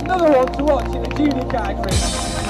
Another one to watch in the junior category.